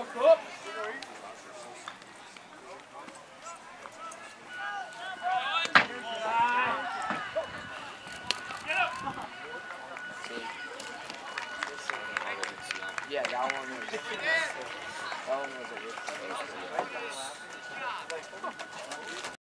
Yeah, that one was. That one was a rip.